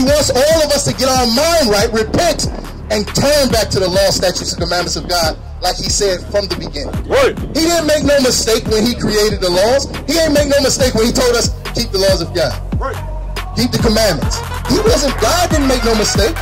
He wants all of us to get our mind right, repent, and turn back to the law, statutes, and commandments of God, like he said from the beginning. Right. He didn't make no mistake when he created the laws. He didn't make no mistake when he told us, keep the laws of God. Right. Keep the commandments. He wasn't, God didn't make no mistake.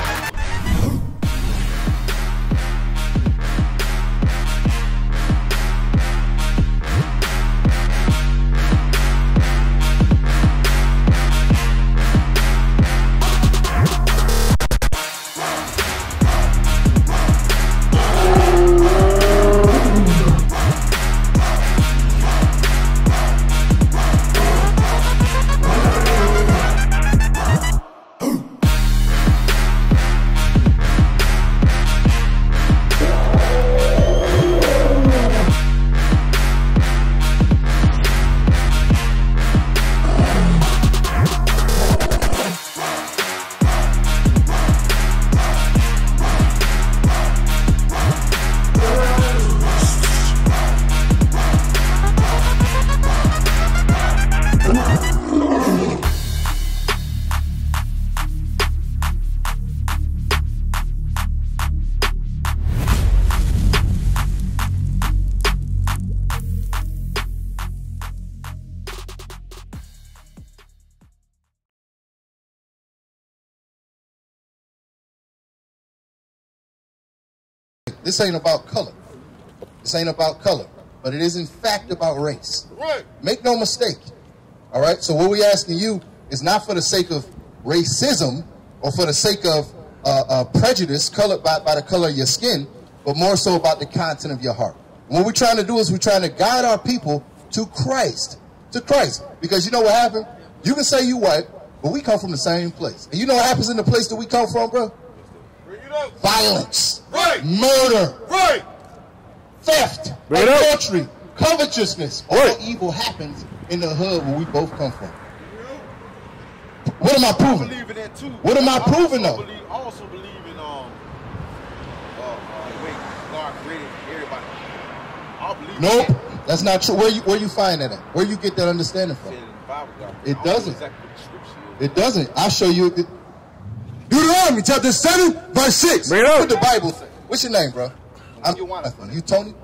This ain't about color. This ain't about color. But it is in fact about race. Right. Make no mistake. All right. So what we're asking you is not for the sake of racism or for the sake of uh, uh, prejudice colored by, by the color of your skin, but more so about the content of your heart. And what we're trying to do is we're trying to guide our people to Christ, to Christ. Because you know what happened? You can say you white, but we come from the same place. And you know what happens in the place that we come from, bro? Bring it up. Violence, Right. murder, Right. theft, Bring it adultery, covetousness. All evil happens in the hood where we both come from. What am I I proving? believe in too. What am I proving, also though? Believe, I also believe in um uh, uh wait, God created everybody. I believe Nope, in that. that's not true. Where you where you find that at? Where you get that understanding from? Bible, It I don't know doesn't. Exactly what the scripture is. It doesn't. I'll show you. Deuteronomy chapter 7, verse 6. Bring it what the Bible say. What's your name, bro? I'm, You want you Tony?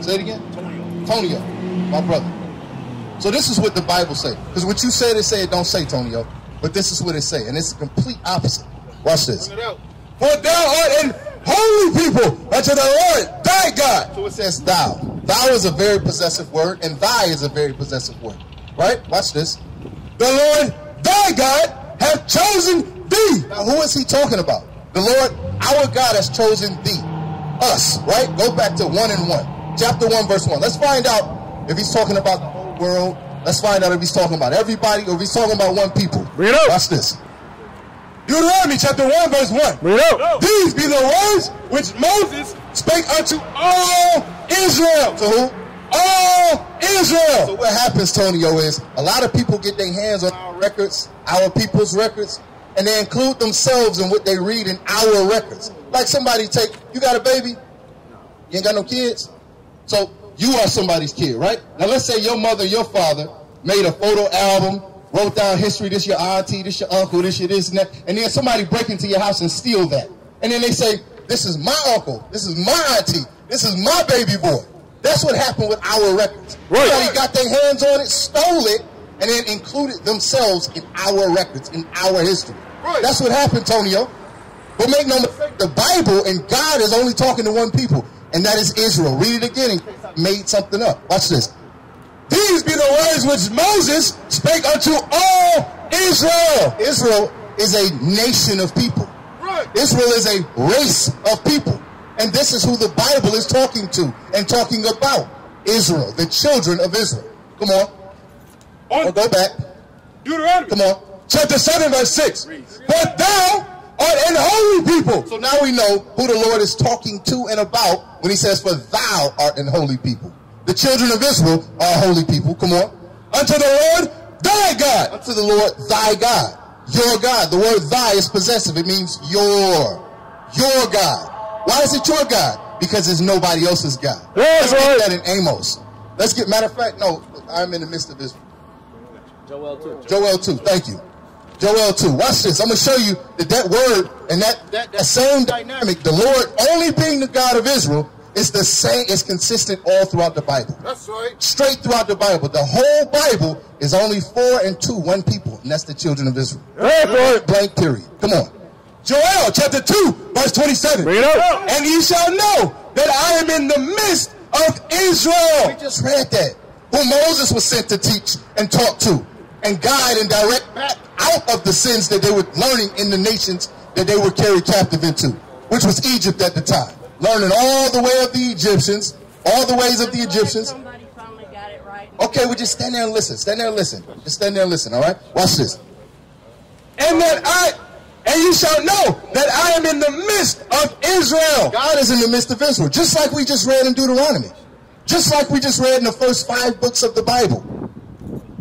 Say it again. Antonio. Tonio, my brother. So this is what the Bible say. Because what you said, it say it don't say Tonio. But this is what it say. And it's the complete opposite. Watch this. Bring it out. For thou art an holy people unto the Lord thy God. So it says thou. Thou is a very possessive word, and thy is a very possessive word. Right? Watch this. The Lord thy God hath chosen thee. Now, who is he talking about? The Lord, our God, has chosen thee. Us, right? Go back to 1 and 1. Chapter 1, verse 1. Let's find out if he's talking about the whole world. Let's find out if he's talking about everybody or if he's talking about one people. It up. Watch this. Deuteronomy chapter 1, verse 1. Bring it up. These be the words which Moses spake unto all Israel. To who? All Israel. So what happens, Tonio, is a lot of people get their hands on our records, our people's records, and they include themselves in what they read in our records. Like somebody take, you got a baby? You ain't got no kids? So you are somebody's kid, right? Now let's say your mother, your father made a photo album, wrote down history, this your auntie, this your uncle, this your this and that, and then somebody break into your house and steal that. And then they say, this is my uncle, this is my auntie, this is my baby boy. That's what happened with our records. Right. Somebody got their hands on it, stole it, and then included themselves in our records, in our history. Right. That's what happened, Tonio. But make no mistake, the Bible and God is only talking to one people, and that is Israel. Read it again in case I made something up. Watch this. These be the words which Moses spake unto all Israel. Israel is a nation of people. Right. Israel is a race of people. And this is who the Bible is talking to and talking about. Israel, the children of Israel. Come on. On Or go back. Deuteronomy Come on. Chapter 7, verse 6. But thou art an holy people. So now we know who the Lord is talking to and about when he says, For thou art an holy people. The children of Israel are holy people. Come on. Unto the Lord thy God. Unto the Lord thy God. Your God. The word thy is possessive. It means your. Your God. Why is it your God? Because it's nobody else's God. That's Let's get that in Amos. Let's get, matter of fact, no, I'm in the midst of this. Joel too. Joel 2, thank you. Joel 2. Watch this. I'm going to show you that that word and that, that, that same dynamic, the Lord only being the God of Israel, is the same, is consistent all throughout the Bible. That's right. Straight throughout the Bible. The whole Bible is only for and to, one people, and that's the children of Israel. Hey, boy. Blank period. Come on. Joel chapter 2, verse 27. Bring it up. And you shall know that I am in the midst of Israel. We just read that. Who Moses was sent to teach and talk to and guide and direct back out of the sins that they were learning in the nations that they were carried captive into, which was Egypt at the time. Learning all the way of the Egyptians, all the ways of the Egyptians. Somebody finally got it right. Okay, we just stand there and listen. Stand there and listen. Just stand there and listen, all right? Watch this. And that I, and you shall know that I am in the midst of Israel. God is in the midst of Israel, just like we just read in Deuteronomy. Just like we just read in the first five books of the Bible.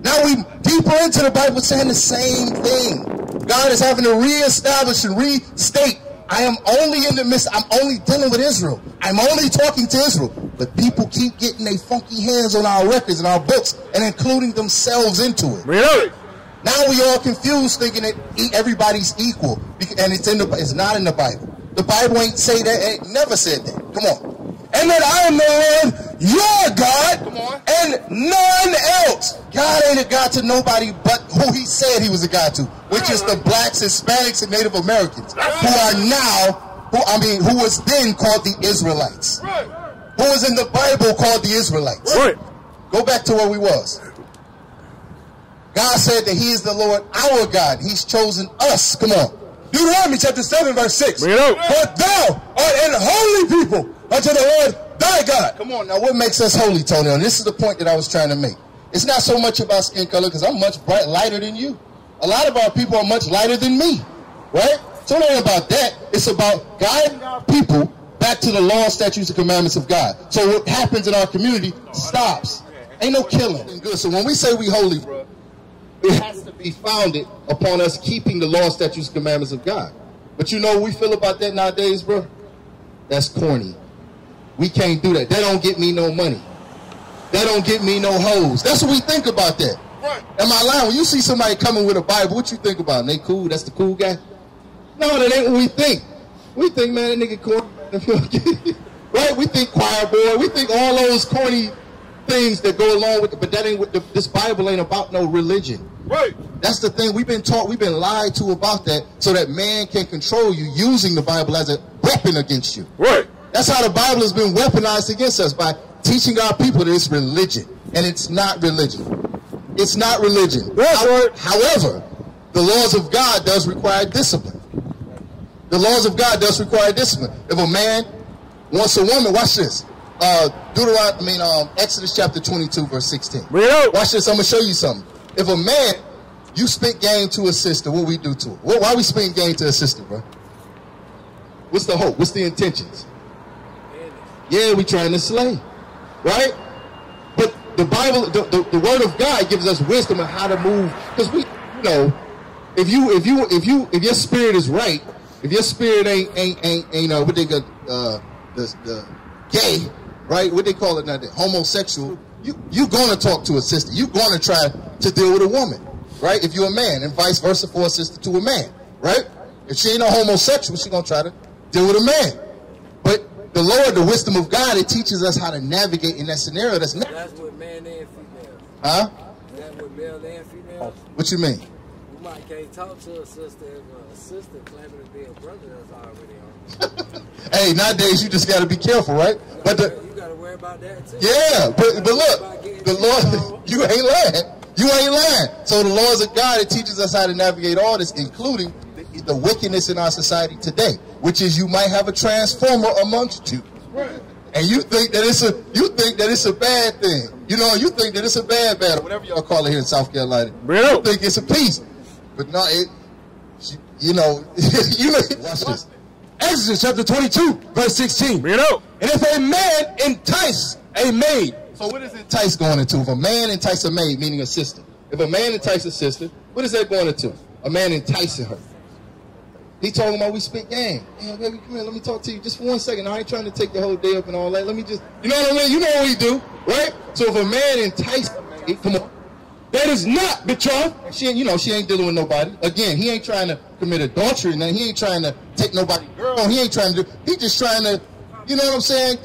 Now we deeper into the Bible saying the same thing. God is having to reestablish and restate. I am only in the midst, I'm only dealing with Israel. I'm only talking to Israel. But people keep getting their funky hands on our records and our books and including themselves into it. It up. Now we all confused thinking that everybody's equal. And it's in the it's not in the Bible. The Bible ain't say that, ain't never said that. Come on. And that I am the Lord your God and none else. God ain't a God to nobody but who he said he was a God to, which is the blacks, Hispanics, and Native Americans, who are now, who I mean, who was then called the Israelites, who was in the Bible called the Israelites. Right. Go back to where we was. God said that he is the Lord, our God. He's chosen us. Come on. Deuteronomy chapter 7, verse 6. Bring it up. But thou art an holy people unto the Lord thy God. Come on, now what makes us holy, Tony? And this is the point that I was trying to make. It's not so much about skin color because I'm much bright lighter than you. A lot of our people are much lighter than me, right? So it ain't about that. It's about guiding our people back to the law, statutes, and commandments of God. So what happens in our community stops. Ain't no killing. Good. So when we say we holy, bro, it has to be founded upon us keeping the law, statutes, and commandments of God. But you know we feel about that nowadays, bro? That's corny. We can't do that. That don't get me no money. That don't get me no hoes. That's what we think about that. Right. Am I lying? When you see somebody coming with a Bible, what you think about? They cool? That's the cool guy? No, that ain't what we think. We think, man, that nigga corny. right? We think choir boy. We think all those corny things that go along with it. But that ain't what the, this Bible ain't about no religion. Right. That's the thing. We've been taught, we've been lied to about that so that man can control you using the Bible as a weapon against you. Right. That's how the Bible has been weaponized against us by teaching our people that it's religion. And it's not religion. It's not religion. That's How- right. However, the laws of God does require discipline. The laws of God does require discipline. If a man wants a woman, watch this. Uh, Deuteronomy, I mean, um, Exodus chapter 22, verse 16. Bring it. Watch this. I'm gonna show you something. If a man, you spit game to a sister, what we do to her? Why why we spitting game to a sister, bro? What's the hope? What's the intentions? Yeah, we trying to slay, right? But the Bible, the, the, the Word of God gives us wisdom on how to move. Because we, you know, if you if you if you if your spirit is right, if your spirit ain't ain't ain't ain't uh, what they got uh the the gay, right? What they call it now? The homosexual. You you gonna talk to a sister. You gonna try to deal with a woman, right? If you're a man, and vice versa for a sister to a man, right? If she ain't a homosexual, she gonna try to deal with a man. The Lord, the wisdom of God, it teaches us how to navigate in that scenario. That's not, That's with man and female. huh? That with male and female. What you mean? You might can't talk to a sister if a sister claiming to be a brother that's already on. Hey, nowadays you just got to be careful, right? But the you gotta worry about that too. yeah, but but look, the Lord, you ain't lying. You ain't lying. So the laws of God it teaches us how to navigate all this, including the, the wickedness in our society today, which is you might have a transformer amongst you, and you think that it's a you think that it's a bad thing. You know, you think that it's a bad battle, whatever y'all call it here in South Carolina. Bring it You think it's a peace, but no, it. You know, you know. Watch this. Exodus chapter 22, verse 16. Bring it up. And if a man entice a maid, So what is entice going into? If a man entice a maid, meaning a sister. If a man entice a sister, what is that going into? A man enticing her. He talking about oh, we speak game. Yeah, baby, come here. Let me talk to you just for one second. I ain't trying to take the whole day up and all that. Let me just, you know what I mean? You know what we do, right? So if a man entice come on. that is not betrothed. She you know, she ain't dealing with nobody. Again, he ain't trying to commit adultery, and he ain't trying to take nobody girl. He ain't trying to do. He just trying to, you know what I'm saying?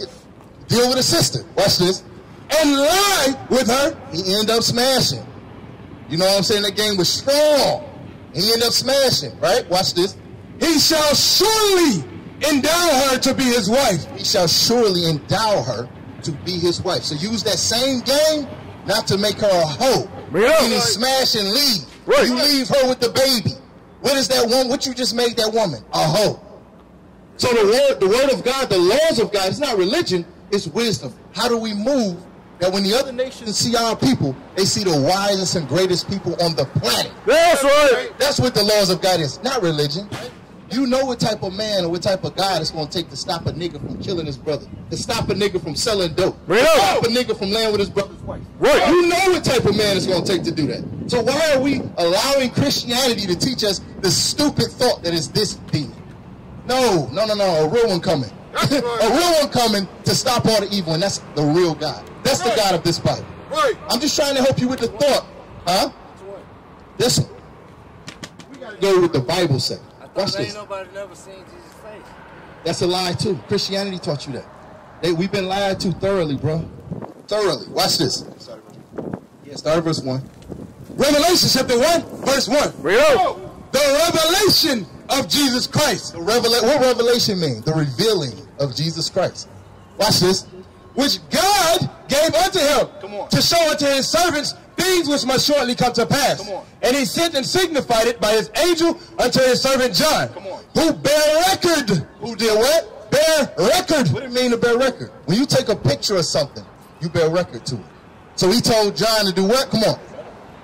Deal with a sister. Watch this. and lie with her, He end up smashing. You know what I'm saying? That game was strong. He end up smashing, right? Watch this. He shall surely endow her to be his wife. He shall surely endow her to be his wife. So use that same game not to make her a hoe. Yeah. Meaning smash and leave. Right. You leave her with the baby. What is that one? What you just made that woman? A hoe. So the word, the word of God, the laws of God, it's not religion, it's wisdom. How do we move that when the other nations see our people, they see the wisest and greatest people on the planet? That's right. That's what the laws of God is, not religion. You know what type of man or what type of God it's going to take to stop a nigga from killing his brother, to stop a nigga from selling dope, Right to stop a nigga from laying with his brother's wife. Right. You know what type of man it's going to take to do that. So why are we allowing Christianity to teach us the stupid thought that is this deep? No, no, no, no. A real one coming. Right. a real one coming to stop all the evil, and that's the real God. That's the God of this Bible. Right. I'm just trying to help you with the thought, huh? This one. We gotta go with the Bible say. I thought Watch ain't this. nobody never seen Jesus' face. That's a lie too. Christianity taught you that. They, we've been lied to thoroughly, bro. Thoroughly. Watch this. Yeah, start at verse one. Revelation chapter 1, verse 1. The revelation of Jesus Christ, The revela- what revelation mean? The revealing of Jesus Christ. Watch this. which God gave unto him Come on. to show unto his servants things which must shortly come to pass. Come on. And he sent and signified it by his angel unto his servant John, Come on. who bear record. Who did what? Bear record. What do it mean to bear record? When you take a picture of something, you bear record to it. So he told John to do what? Come on.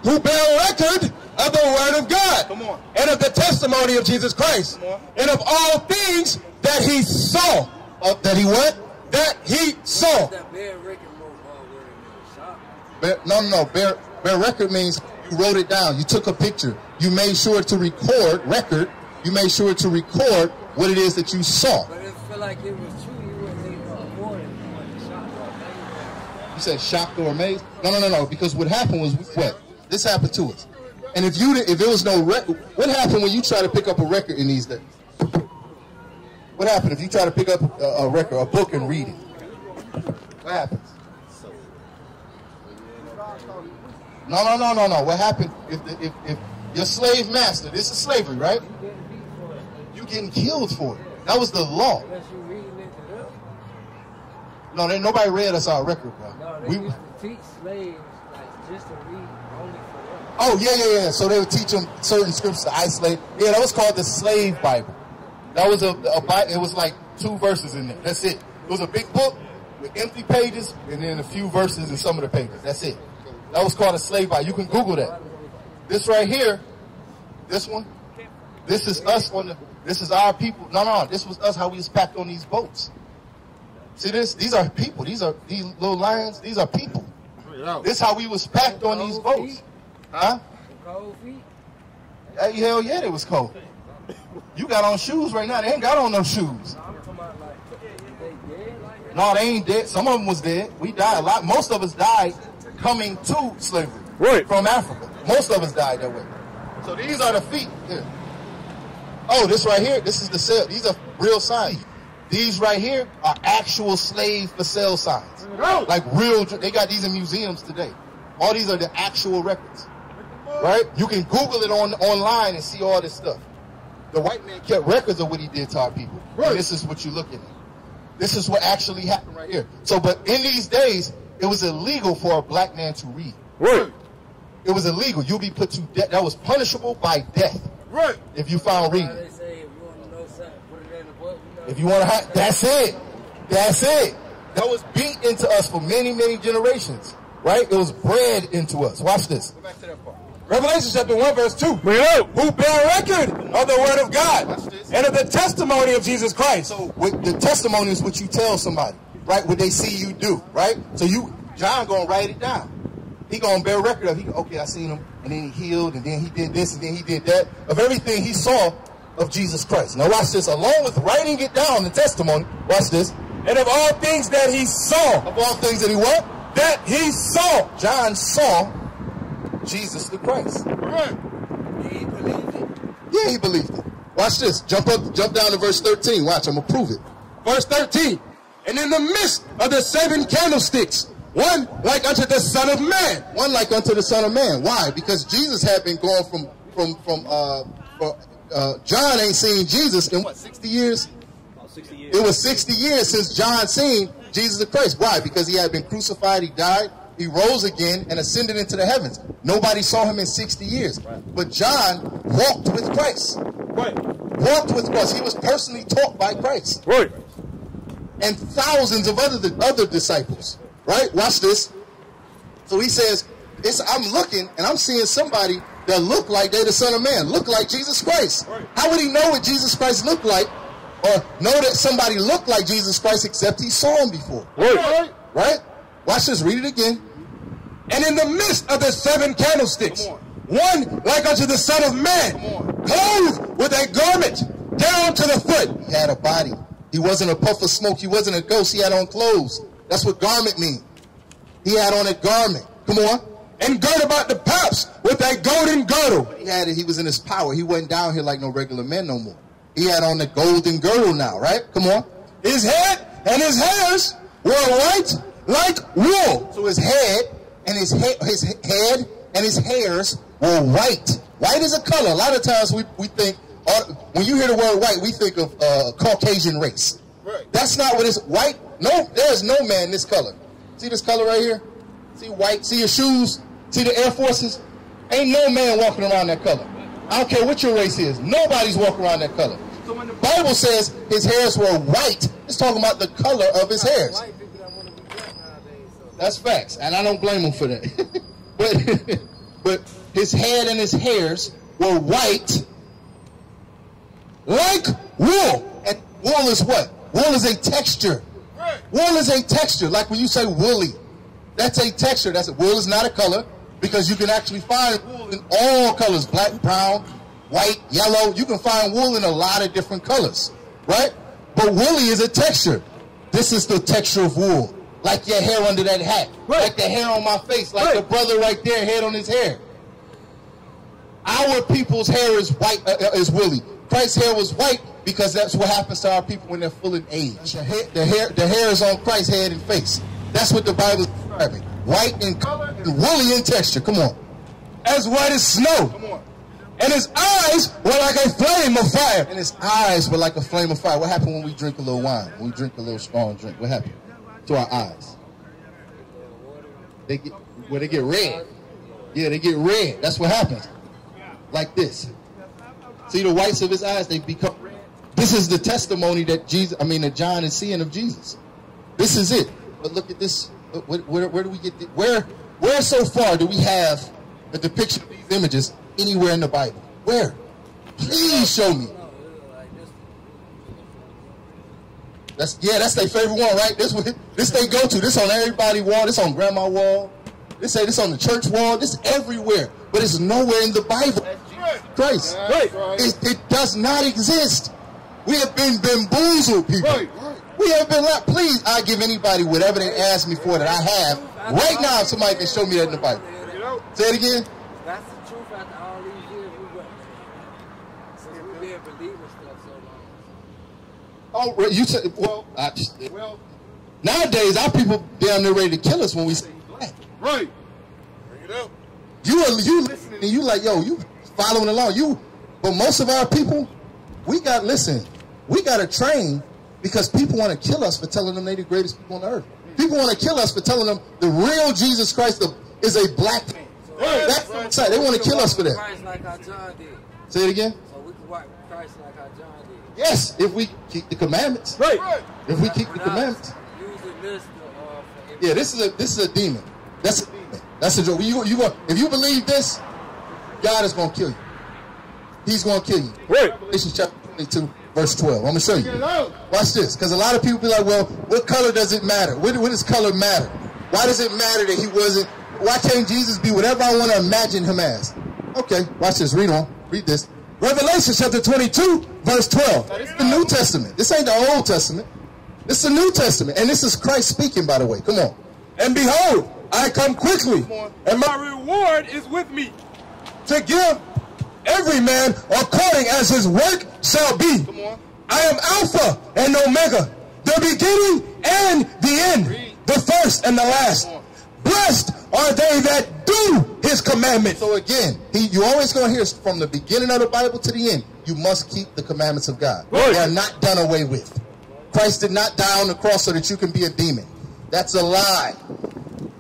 who bear record of the word of God Come on. and of the testimony of Jesus Christ and of all things that he saw. Uh, that he what? That he saw. That bear Rick and Mo were in. Bear, no, no, no. Bear, bear record means you wrote it down. You took a picture. You made sure to record, record. You made sure to record what it is that you saw. But it feel like it was true. You wouldn't even record. You went to shop or maybe. You said shocked or amazed? No, no, no, no. Because what happened was what? This happened to us. And if you did, if it was no record, what happened when you try to pick up a record in these days? What happened if you try to pick up a, a record, a book, and read it? What happens? No, no, no, no, no. What happened if the, if, if your slave master? This is slavery, right? You getting killed for it. That was the law. Unless you reading it to them. No, there, nobody read us our record, bro. No, they We, used to teach slaves like just to read only for them. Oh yeah, yeah, yeah. So they would teach them certain scriptures to isolate. Yeah, that was called the slave Bible. That was a, a Bi- it was like two verses in there. That's it. It was a big book with empty pages and then a few verses in some of the pages. That's it. That was called a slave buy. You can Google that. This right here, this one, this is us on the. This is our people. No, no, this was us how we was packed on these boats. See this? These are people. These are these little lions. These are people. This how we was packed on these boats. Huh? Cold feet. Hell yeah, it was cold. You got on shoes right now. They ain't got on no shoes. No, they ain't dead. Some of them was dead. We died a lot. Most of us died coming to slavery. Right. From Africa. Most of us died that way. So these are the feet. Here. Oh, this right here, this is the sale. These are real signs. These right here are actual slave for sale signs. Like real, they got these in museums today. All these are the actual records. Right? You can Google it on online and see all this stuff. The white man kept records of what he did to our people. And this is what you're looking at. This is what actually happened right here. So, but in these days, it was illegal for a black man to read. Right. It was illegal. You'll be put to death. That was punishable by death Right. if you found reading. they say if you want to know something, put it in the book. You know, If you want to have, that's it. That's it. That was beat into us for many, many generations. Right? It was bred into us. Watch this. Go back to that part. Revelation chapter 1, verse 2. Who bear record of the word of God and of the testimony of Jesus Christ. So with the testimony is what you tell somebody, right? What they see you do, right? So you, John, gonna write it down. He gonna bear record of. He okay, I seen him, and then he healed, and then he did this, and then he did that, of everything he saw of Jesus Christ. Now watch this. Along with writing it down, the testimony. Watch this. And of all things that he saw. Of all things that he what? That he saw. John saw Jesus the Christ. Right. He believed it. Yeah, he believed it. Watch this. Jump up, jump down to verse 13. Watch, I'm gonna prove it. Verse 13. And in the midst of the seven candlesticks, one like unto the Son of Man. One like unto the Son of Man. Why? Because Jesus had been going from from from uh, from, uh John ain't seen Jesus in what 60 years? About 60 years. It was 60 years since John seen Jesus the Christ. Why? Because he had been crucified, he died, he rose again and ascended into the heavens. Nobody saw him in 60 years. But John walked with Christ. Right. Walked with Christ. He was personally taught by Christ. Right. And thousands of other other disciples. Right? Watch this. So he says, it's, I'm looking and I'm seeing somebody that look like they're the Son of Man, look like Jesus Christ. How would he know what Jesus Christ looked like or know that somebody looked like Jesus Christ except he saw him before? Right. Right? Watch this, read it again. And in the midst of the seven candlesticks, Come one like unto the Son of Man, clothed with a garment down to the foot. He had a body. He wasn't a puff of smoke. He wasn't a ghost. He had on clothes. That's what garment means. He had on a garment. Come on. and girt about the paps with a golden girdle. He had it. He was in his power. He wasn't down here like no regular man no more. He had on the golden girdle now, right? Come on. His head and his hairs were white like wool. So his head and his he- his head and his hairs were white. White is a color. A lot of times we, we think uh, when you hear the word white, we think of uh, Caucasian race. Right. That's not what it's white. No, there's no man this color. See this color right here? See white. See your shoes. See the Air Forces. Ain't no man walking around that color. I don't care what your race is. Nobody's walking around that color. The Bible says his hairs were white. It's talking about the color of his hairs. White people that want to be black nowadays. So That's facts, and I don't blame him for that. but but his head and his hairs were white like wool. And wool is what? Wool is a texture. Wool is a texture, like when you say woolly. That's a texture. That's wool is not a color because you can actually find wool in all colors: black, brown, white, yellow. You can find wool in a lot of different colors, right? But woolly is a texture. This is the texture of wool, like your hair under that hat, Right. like the hair on my face, like Right. the brother right there, head on his hair. Our people's hair is white, uh, uh, is woolly. Christ's hair was white because that's what happens to our people when they're full in age. The hair, the hair, the hair is on Christ's head and face. That's what the Bible is describing. White in color and woolly in texture. Come on. as white as snow. Come on. And his eyes were like a flame of fire. And his eyes were like a flame of fire. What happened when we drink a little wine? When we drink a little strong drink, what happened to our eyes? They get, well, they get red. Yeah, they get red. That's what happens. Like this. See the whites of his eyes, they become red. This is the testimony that Jesus, I mean, that John is seeing of Jesus. This is it. But look at this. Uh, where, where, where do we get, the, where, where so far do we have a depiction of these images anywhere in the Bible? Where? Please show me. That's yeah, that's their favorite one, right? This this they go to. This on everybody wall. This on grandma wall. They say this on the church wall. This everywhere, but it's nowhere in the Bible. Right. Christ, That's right. it, it does not exist. We have been bamboozled, people. Right, right. We have been like, please, I give anybody whatever they ask me for that I have right now. If somebody can show me that in the Bible. Say it again. That's the truth after all these years we went. Since we've been believing stuff so long. Oh, you said well. I just, Well, nowadays, our people damn near ready to kill us when we say black. right. Bring it up. You are you listening and you like, yo, you following along. You but most of our people, we got listen, we gotta train because people want to kill us for telling them they the greatest people on earth. People want to kill us for telling them the real Jesus Christ is a black man. Right, That's right. inside. They want to kill us for that. Christ like how John did. Say it again. So we can watch Christ like how John did. Yes, if we keep the commandments. Right. Right. If we keep the commandments. Using this to, uh, Yeah, this is a this is a demon. That's a demon. That's a joke. You you go, if you believe this, God is gonna kill you. He's gonna kill you. Right. Revelation chapter 22, verse 12. I'm gonna show you. Watch this, because a lot of people be like, well, what color does it matter? What, what does color matter? Why does it matter that he wasn't? Why can't Jesus be whatever I want to imagine him as? Okay, watch this. Read on. Read this. Revelation chapter 22, verse 12. This is the New Testament. This ain't the Old Testament. This is the New Testament. And this is Christ speaking, by the way. Come on. And behold, I come quickly, and my reward is with me to give every man according as his work shall be. I am Alpha and Omega, the beginning and the end, the first and the last. Blessed are they that do his commandments. So again, he, you always going to hear from the beginning of the Bible to the end, you must keep the commandments of God. They are not done away with. Christ did not die on the cross so that you can be a demon. That's a lie.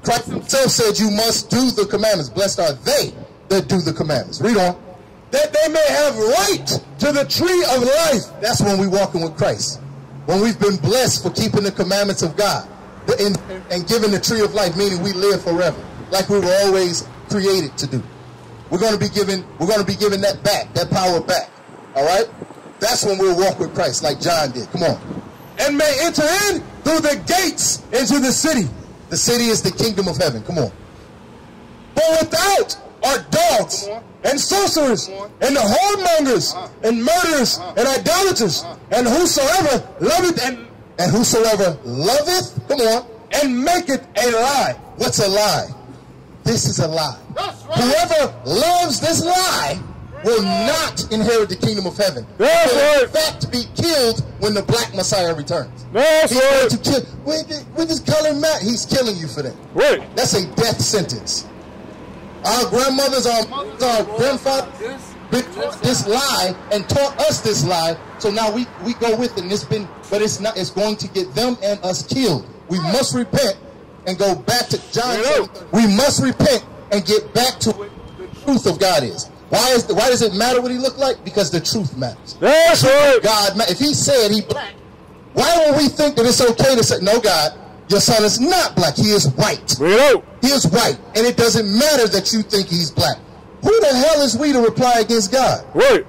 Christ himself said you must do the commandments. Blessed are they that do the commandments. Read on. that they may have right to the tree of life. That's when we walking with Christ. When we've been blessed for keeping the commandments of God and, and given the tree of life, meaning we live forever, like we were always created to do. We're going to be given. We're going to be given that back, that power back. All right. That's when we'll walk with Christ, like John did. Come on. and may enter in through the gates into the city. The city is the kingdom of heaven. Come on. But without are dogs and sorcerers and the whoremongers and murderers and idolaters and whosoever loveth and, And whosoever loveth, come on. and maketh a lie. What's a lie? This is a lie. Right. Whoever loves this lie will not inherit the kingdom of heaven. That's will right. in fact be killed when the black Messiah returns. That's He's going to kill. With, his color mat, he's killing you for that. Right. That's a death sentence. Our grandmothers, our mothers, our grandfathers This, been taught this lie and taught us this lie. So now we, we go with it. And it's been, but it's not. It's going to get them and us killed. We must repent and go back to John. We must repent and get back to what the truth of God is. Why is why does it matter what he looked like? Because the truth matters. That's right. God, if he said he black, why would we think that it's okay to say, no, God, your son is not black. He is white. He is white. And it doesn't matter that you think he's black. Who the hell is we to reply against God? Right.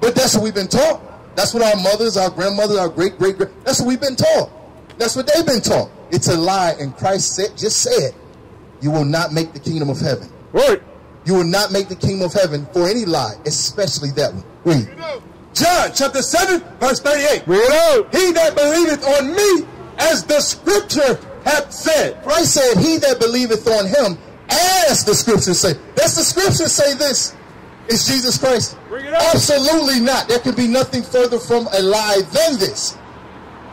But that's what we've been taught. That's what our mothers, our grandmothers, our great great great. That's what we've been taught. That's what they've been taught. It's a lie, and Christ said, just said, you will not make the kingdom of heaven. Right. You will not make the kingdom of heaven for any lie, especially that one. Read. John chapter 7, verse 38. Bring it out. He that believeth on me, as the scripture hath said. Christ said, He that believeth on him, as the scriptures say. Does the scriptures say this? Is Jesus Christ? Bring it up. Absolutely not. There can be nothing further from a lie than this.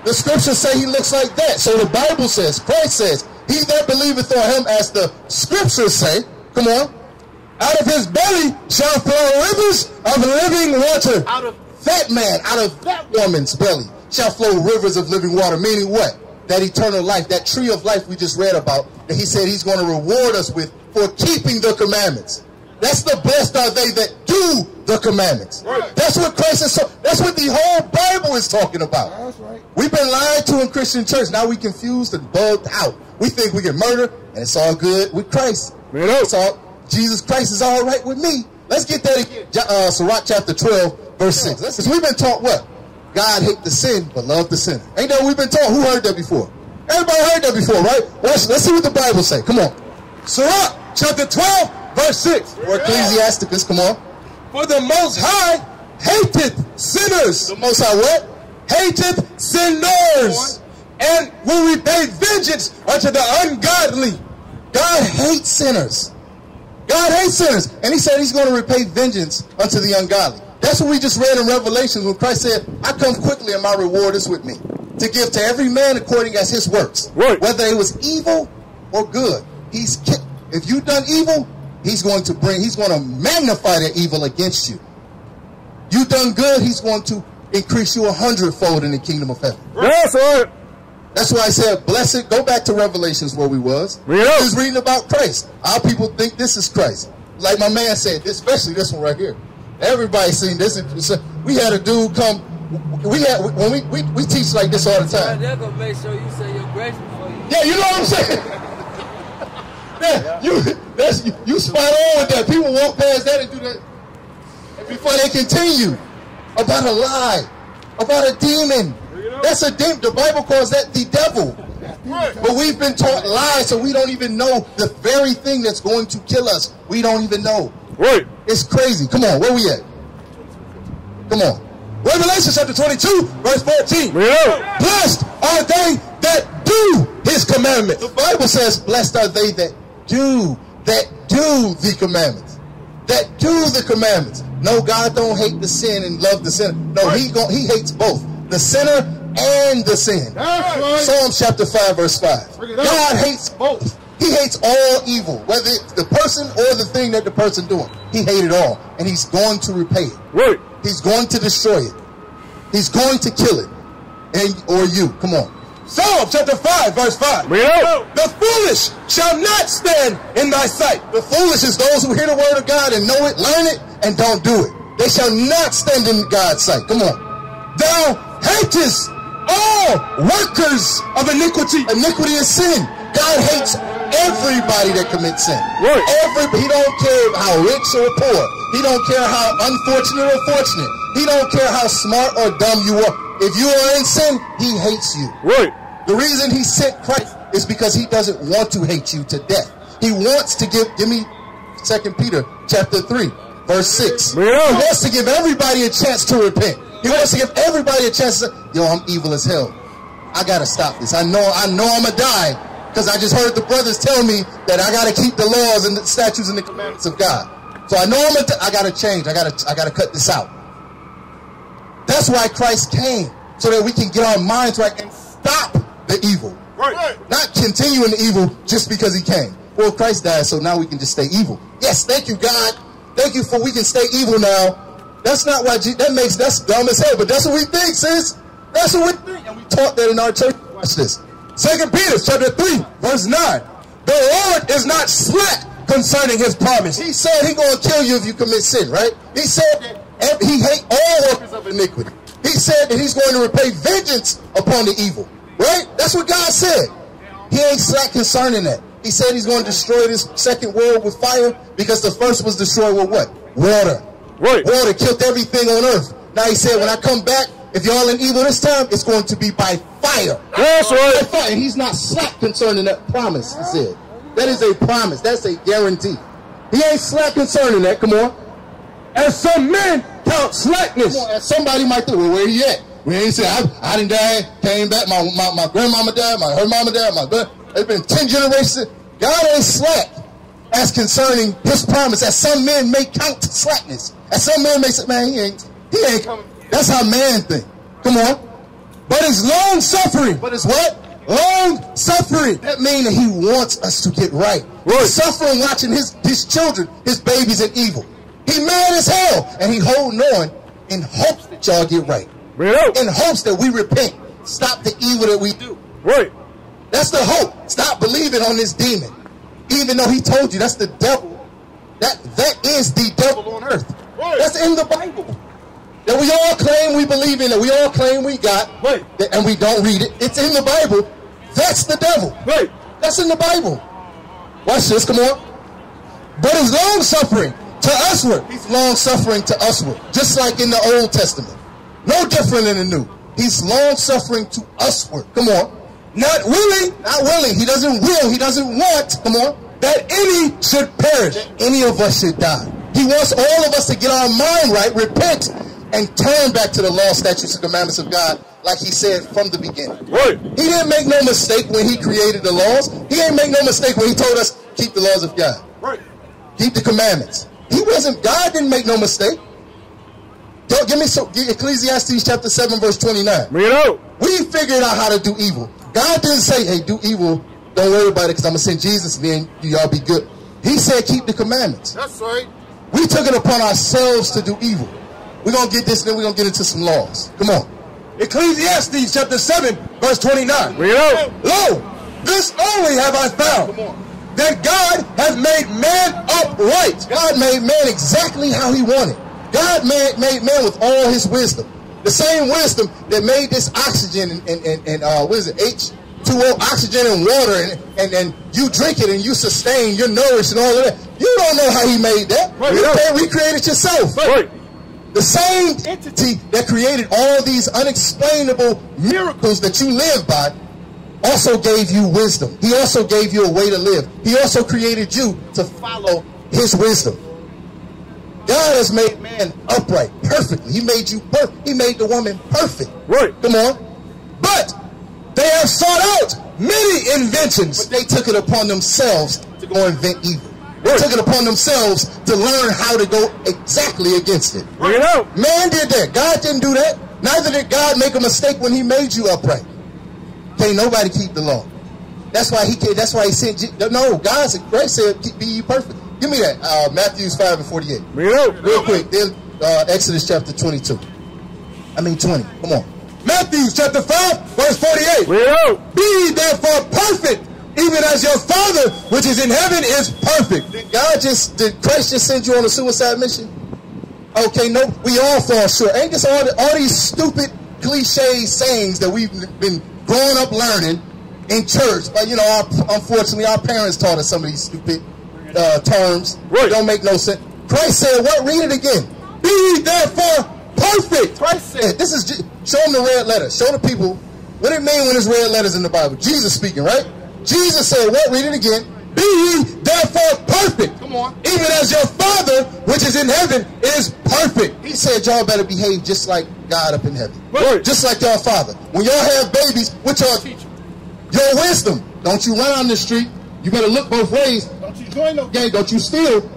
The scriptures say he looks like that. So the Bible says, Christ says, He that believeth on him, as the scriptures say, come on, Out of his belly shall flow rivers of living water. out of that man, out of that woman's belly, shall flow rivers of living water. Meaning what? That eternal life, that tree of life we just read about, that he said he's going to reward us with for keeping the commandments. That's the blessed are they that do the commandments. Right. That's what Christ is. So, that's what the whole Bible is talking about. That's right. We've been lied to in Christian church. Now we confused and bugged out. We think we can murder, and it's all good with Christ. It out. It's all Jesus Christ is all right with me. Let's get that again. Uh, Sirach chapter 12, verse 6. Because we've been taught what? God hate the sin, but love the sinner. Ain't that what we've been taught? Who heard that before? Everybody heard that before, right? Let's, let's see what the Bible say. Come on. Sirach chapter 12, verse 6. Or Ecclesiasticus, come on. For the Most High hateth sinners, The Most High what? hateth sinners, and will repay vengeance unto the ungodly. God hates sinners. God hates sinners. And he said he's going to repay vengeance unto the ungodly. That's what we just read in Revelations when Christ said, I come quickly and my reward is with me. To give to every man according as his works. Right. Whether it was evil or good. He's if you've done evil, he's going to bring, he's going to magnify that evil against you. You done good, he's going to increase you a hundredfold in the kingdom of heaven. That's right. That's why I said, blessed. Go back to Revelations where we was. Read up. Was reading about Christ. Our people think this is Christ. Like my man said, especially this one right here. Everybody seen this. We had a dude come. We had when we, we, we teach like this all the time. they're gonna make sure you say your grace before you. Yeah, you know what I'm saying. Yeah, you that's you, you spot on with that. People walk past that and do that and before they continue about a lie, about a demon. That's a demon. The Bible calls that the devil. Right. But we've been taught lies, so we don't even know the very thing that's going to kill us. We don't even know. Right. It's crazy. Come on, where we at? Come on. Revelation chapter 22, verse 14. Bring it out. Blessed are they that do his commandments. The Bible says, blessed are they that do, that do the commandments. That do the commandments. No, God don't hate the sin and love the sinner. No, he go, he hates both. The sinner and the sin. That's right. Psalm chapter 5, verse 5. Bring it up. God hates both. He hates all evil, whether it's the person or the thing that the person doing. He hates it all. And he's going to repay it. Right. He's going to destroy it. He's going to kill it. And or you. Come on. Psalm chapter 5, verse 5. Bring it. The foolish shall not stand in thy sight. The foolish is those who hear the word of God and know it, learn it, and don't do it. They shall not stand in God's sight. Come on. Thou hatest all workers of iniquity. Iniquity is sin. God hates everybody that commits sin. Right. Every he don't care how rich or poor. He don't care how unfortunate or fortunate. He don't care how smart or dumb you are. If you are in sin, he hates you. Right. The reason he sent Christ is because he doesn't want to hate you to death. He wants to give give me Second Peter chapter 3, verse 6. Bring. He wants to give everybody a chance to repent. He wants to give everybody a chance to say, yo, I'm evil as hell. I gotta stop this. I know I know I'ma die. Because I just heard the brothers tell me that I gotta keep the laws and the statutes and the commandments of God. So I know I'm a, I gotta change. I gotta I gotta cut this out. That's why Christ came, so that we can get our minds right and stop the evil. Right. Not continuing the evil just because he came. Well, Christ died, so now we can just stay evil. Yes, thank you, God. Thank you for we can stay evil now. That's not why that makes that's dumb as hell, but that's what we think, sis. That's what we think. And we taught that in our church. Watch this. Second Peter chapter 3, verse 9. The Lord is not slack concerning his promise. He said he gonna kill you if you commit sin, right? He said that he hate all workers of iniquity. He said that he's going to repay vengeance upon the evil, right? That's what God said. He ain't slack concerning that. He said he's going to destroy this second world with fire because the first was destroyed with what? Water. Right. Water killed everything on earth. Now he said, when I come back, if y'all in evil this time, it's going to be by fire. That's By fire. And he's not slack concerning that promise, he said. That is a promise. That's a guarantee. He ain't slack concerning that. Come on. As some men count slackness. Come on. Somebody might think, well, where he at? We ain't say, I, I didn't die, came back, my, my, my grandmama died, my her mama died, my grand- it's been 10 generations. God ain't slack as concerning his promise, as some men may count slackness. As some men may say, man, he ain't, he ain't coming. That's how man think. Come on. But it's long suffering. But it's what? Long suffering. That means that he wants us to get right. Right. He's suffering watching his, his children, his babies in evil. He mad as hell. And he holding on in hopes that y'all get right. Out. In hopes that we repent. Stop the evil that we do. Right. That's the hope. Stop believing on this demon. Even though he told you that's the devil. That that is the devil on earth. Right. That's in the Bible. That we all claim we believe in, that we all claim we got, Right. and we don't read it. It's in the Bible. That's the devil. Right. That's in the Bible. Watch this, come on. But it's long suffering to usward. He's long suffering to usward, just like in the Old Testament. No different in the New. He's long suffering to usward. Come on. Not willing, not willing. He doesn't will, he doesn't want, come on, that any should perish. That any of us should die. He wants all of us to get our mind right, repent, and turn back to the law, statutes, and commandments of God, like he said from the beginning. Right. He didn't make no mistake when he created the laws. He ain't make no mistake when he told us keep the laws of God, Right. keep the commandments. He wasn't. God didn't make no mistake. Don't give me so Ecclesiastes chapter seven verse twenty nine. Bring it out. We figured out how to do evil. God didn't say, "Hey, do evil. Don't worry about it, because I'm gonna send Jesus, then y'all be good." He said, "Keep the commandments." That's right. We took it upon ourselves to do evil. We're gonna get this, then we're gonna get into some laws. Come on. Ecclesiastes chapter 7, verse 29. Bring it out. Lo, this only have I found. That God has made man upright. God made man exactly how he wanted. God made, made man with all his wisdom. The same wisdom that made this oxygen and, and, and, and uh, what is it, H2O, oxygen and water, and, and, and you drink it and you sustain, you're nourished and all of that. You don't know how he made that. Right. You can't recreate it yourself. Right. The same entity that created all these unexplainable miracles that you live by also gave you wisdom. He also gave you a way to live. He also created you to follow his wisdom. God has made man upright perfectly. He made you perfect. He made the woman perfect. Right. Come on. But they have sought out many inventions. But they took it upon themselves to go invent evil. They took it upon themselves to learn how to go exactly against it. Bring it out. Man did that. God didn't do that. Neither did God make a mistake when he made you upright. Can't nobody keep the law. That's why he can That's why he sent. No, God said, Christ said, "Be you perfect." Give me that. Uh, Matthew's five and forty-eight. Bring it out. Real quick. Then uh, Exodus chapter twenty-two. I mean twenty. Come on. Matthew chapter 5, verse 48. Bring it out. Be therefore perfect, even as your Father which is in heaven is perfect. Did God just did Christ just send you on a suicide mission? Okay, no, we all fall short. Ain't this all, the, all these stupid cliche sayings that we've been growing up learning in church? But you know, our, unfortunately, our parents taught us some of these stupid uh, terms. Right. Don't make no sense. Christ said, "What? Read it again." Be therefore perfect. Christ said, "This is show them the red letter. Show the people what it mean when there's red letters in the Bible." Jesus speaking, right? Jesus said, "What? Read it again." Be ye therefore perfect. Come on. Even as your Father which is in heaven is perfect. He said y'all better behave just like God up in heaven. Right. Just like y'all father. When y'all have babies, what y'all teach them? Your wisdom. Don't you run on the street. You better look both ways. Don't you join no gang. Don't you steal.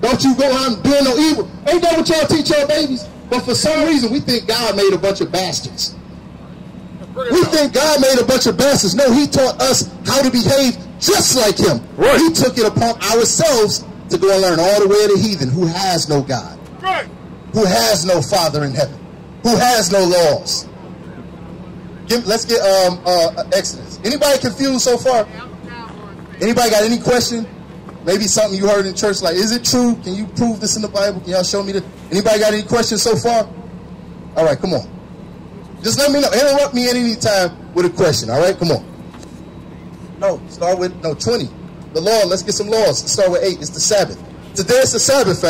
Don't you go around doing no evil. Ain't that what y'all teach your babies? But for some reason, we think God made a bunch of bastards. We think God made a bunch of bastards. No, he taught us how to behave just like him. Right. He took it upon ourselves to go and learn all the way of the heathen who has no God Right. who has no father in heaven, who has no laws. Give, let's get um, uh, Exodus. Anybody confused so far? Anybody got any question? Maybe something you heard in church, like, is it true? Can you prove this in the Bible? Can y'all show me this? Anybody got any questions so far? All right, come on. Just let me know. Interrupt me at any time with a question. All right, come on. No, start with no twenty. The law. Let's get some laws. Start with eight. It's the Sabbath. Today it's the Sabbath.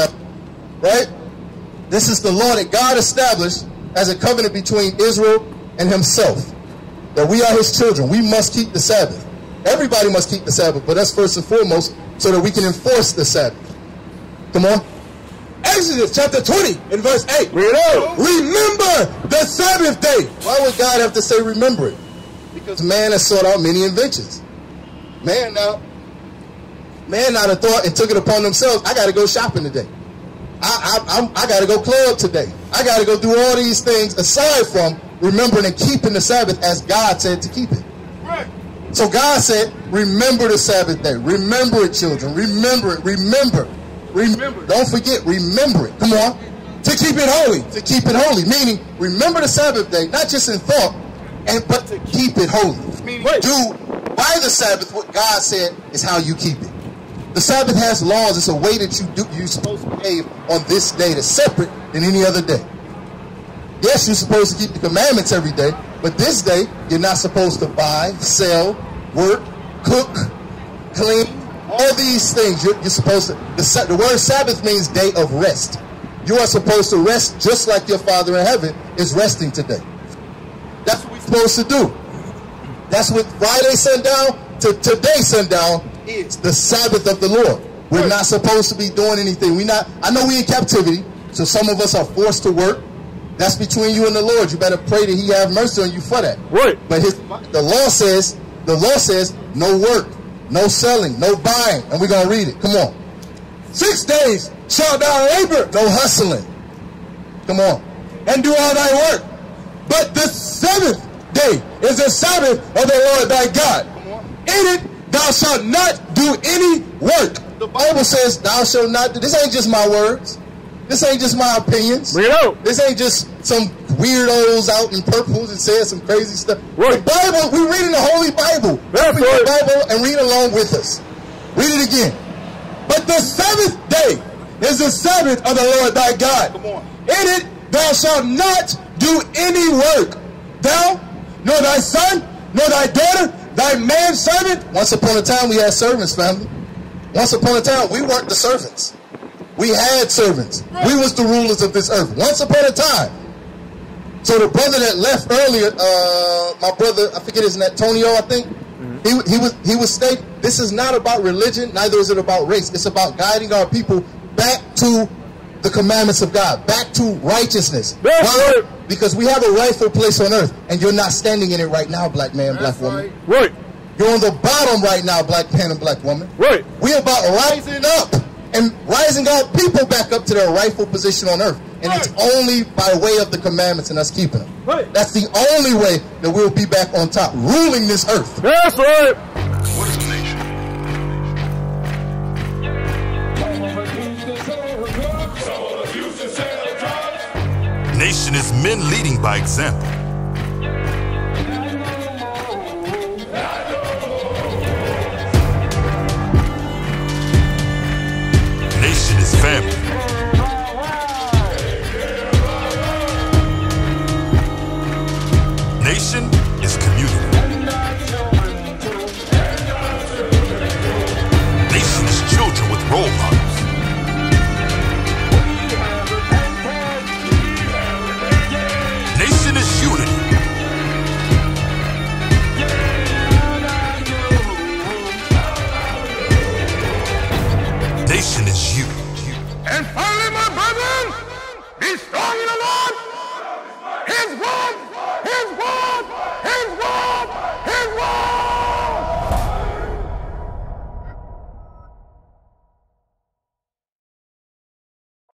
Right? This is the law that God established as a covenant between Israel and Himself. That we are His children. We must keep the Sabbath. Everybody must keep the Sabbath, but that's first and foremost so that we can enforce the Sabbath. Come on. Exodus chapter 20 and verse 8. Bring it out. Remember the Sabbath day. Why would God have to say remember it? Because man has sought out many inventions. Man now, man now have thought and took it upon themselves. I got to go shopping today. I I, I'm, I got to go club today. I got to go do all these things aside from remembering and keeping the Sabbath as God said to keep it. Right. So God said, remember the Sabbath day. Remember it, children. Remember it. Remember. Remember. Don't forget. Remember it. Come on. To keep it holy. To keep it holy. Meaning, remember the Sabbath day, not just in thought, and but to keep it holy. Right. Do by the Sabbath what God said is how you keep it. The Sabbath has laws. It's a way that you do you're supposed to behave on this day that's separate than any other day. Yes, you're supposed to keep the commandments every day, but this day you're not supposed to buy, sell, work, cook, clean, all these things. You're, you're supposed to. The, the word Sabbath means day of rest. You are supposed to rest just like your Father in heaven is resting today. That's what we're supposed to do. That's what Friday sundown to today sundown is the Sabbath of the Lord. We're not supposed to be doing anything. We're not. I know we're in captivity, so some of us are forced to work. That's between you and the Lord. You better pray that He have mercy on you for that. Right. But his, the law says, the law says, no work, no selling, no buying, and we're gonna read it. Come on. Six days shalt thou labor No hustling. Come on. and do all thy work. But the seventh day is the Sabbath of the Lord thy God. In it thou shalt not do any work. The Bible says, "Thou shalt not." Do. This ain't just my words. This ain't just my opinions. Bring it out. This ain't just some weirdos out in purples and saying some crazy stuff. Right. The Bible, we're reading the Holy Bible. That's read right. the Bible and read along with us. Read it again. But the seventh day is the Sabbath of the Lord thy God. Come on. In it thou shalt not do any work. Thou, nor thy son, nor thy daughter, thy manservant, Once upon a time, we had servants, family. Once upon a time, we weren't the servants. We had servants. We was the rulers of this earth. Once upon a time. So the brother that left earlier, uh, my brother, I forget his name, Antonio, I think. He, he was he was stating this is not about religion, neither is it about race. It's about guiding our people back to the commandments of God, back to righteousness. That's Why? right. Because we have a rightful place on earth, and you're not standing in it right now, black man, black woman. Right. You're on the bottom right now, black man and black woman. Right. We're about rising up and rising our people back up to their rightful position on earth. And it's only by way of the commandments and us keeping them. Right. That's the only way that we'll be back on top, ruling this earth. That's right. What is a nation? Nation is men leading by example.